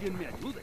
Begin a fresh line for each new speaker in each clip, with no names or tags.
alguien me ayude.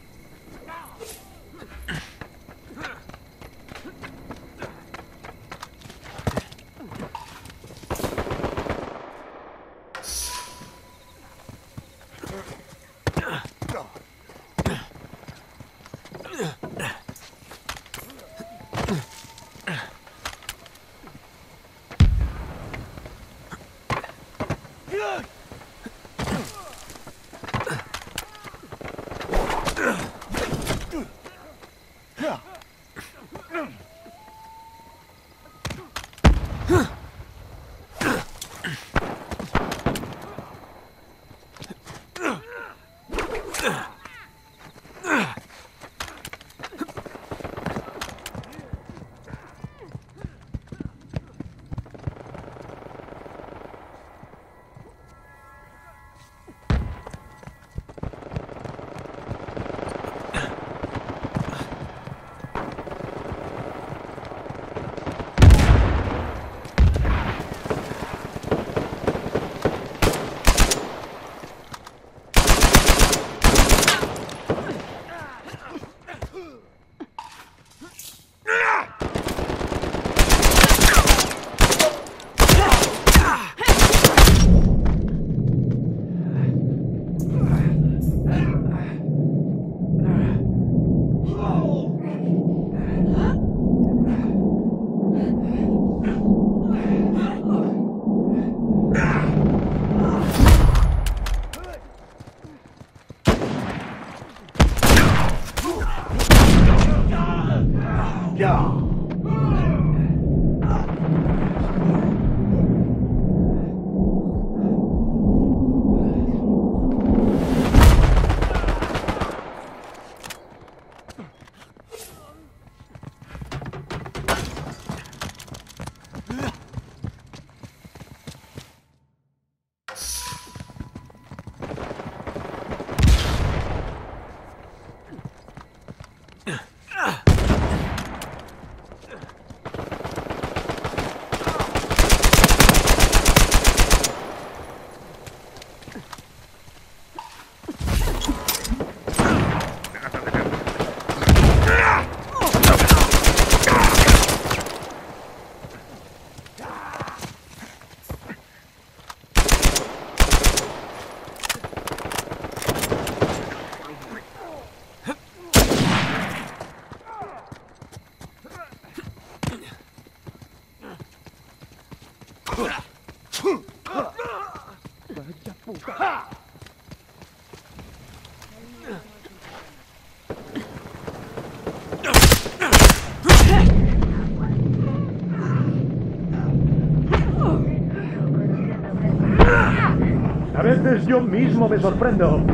Yeah! Yo mismo me sorprendo.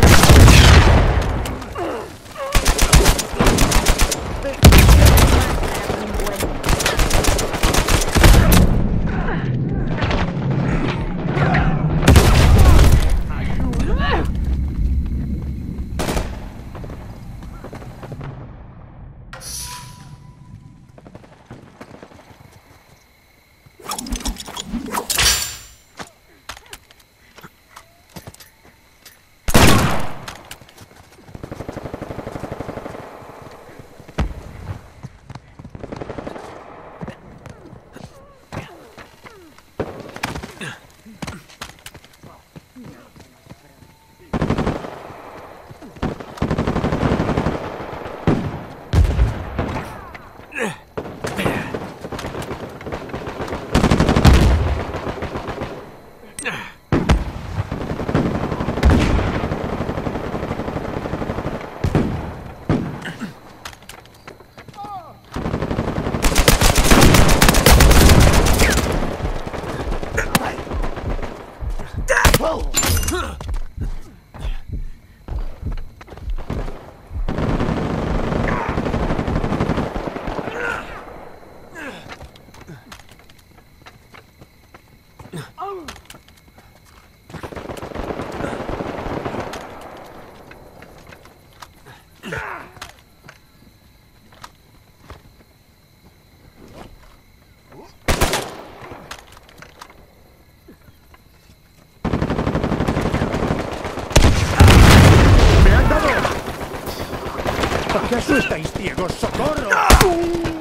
Oh,
¡Me han dado! ¿Acaso estáis ciegos? ¡Socorro!